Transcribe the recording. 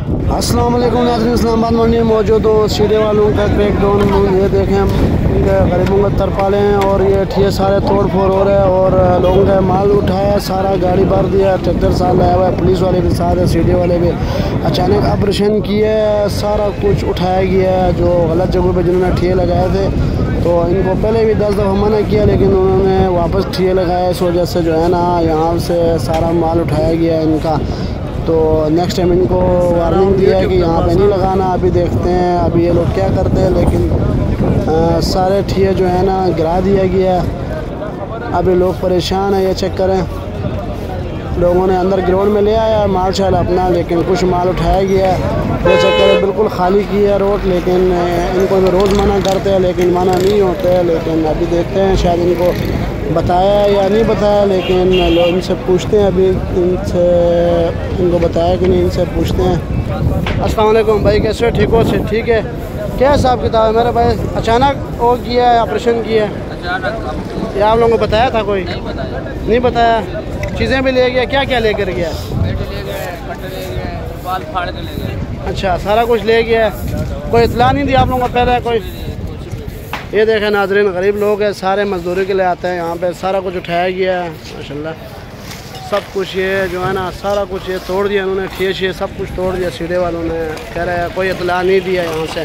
अस्सलाम वालेकुम नाज़रीन, इस्लामाबाद मंडी में मौजूद हूँ। सीढ़े वालों का क्रैक डाउन ये देखें, हम गरीबों का तरपाले हैं और ये ठिए सारे तोड़ फोड़ हो रहे हैं और लोगों का माल उठाया, सारा गाड़ी भर दिया, ट्रैक्टर साथ लाया हुआ है, पुलिस वाले भी साथ है सीढ़े वाले भी। अचानक ऑपरेशन किए सारा कुछ उठाया गया है जो गलत जगहों पर जिन्होंने ठिए लगाए थे। तो इनको पहले भी दस दफ़ा मना किया, लेकिन उन्होंने वापस ठिए लगाया इस वजह से जो है ना, यहाँ से सारा माल उठाया गया इनका। तो नेक्स्ट टाइम इनको वार्निंग दिया है कि यहाँ पे नहीं लगाना अभी देखते हैं अभी ये लोग क्या करते हैं लेकिन आ, सारे ठिए जो है ना गिरा दिया गया अभी लोग परेशान हैं ये चेक करें। लोगों ने अंदर ग्राउंड में ले आया माल शाल अपना लेकिन कुछ माल उठाया गया ये चेक करें बिल्कुल खाली की है रोड लेकिन इनको भी रोज़ मना करते हैं लेकिन मना नहीं होते लेकिन अभी देखते हैं शायद इनको बताया या नहीं बताया लेकिन लोग इनसे पूछते हैं अभी इनसे इनको बताया कि नहीं इनसे पूछते हैं। अस्सलाम भाई कैसे ठीक हो? से ठीक है। क्या हिसाब किताब? है मेरे भाई अचानक वो किया है ऑपरेशन किया है। या आप लोगों को बताया था कोई? नहीं बताया। नहीं बताया। चीज़ें भी ले गया क्या क्या लेकर गया? अच्छा सारा कुछ ले गया कोई इतला नहीं दिया आप लोगों को? पहले कोई ये देखें नाजरीन, गरीब लोग हैं, सारे मजदूरी के लिए आते हैं यहाँ पे, सारा कुछ उठाया गया है माशा सब कुछ ये जो है ना, सारा कुछ ये तोड़ दिया उन्होंने ठेस ये सब कुछ तोड़ दिया, सीढ़े वालों ने, कह रहे हैं, कोई इतला नहीं दिया यहाँ से।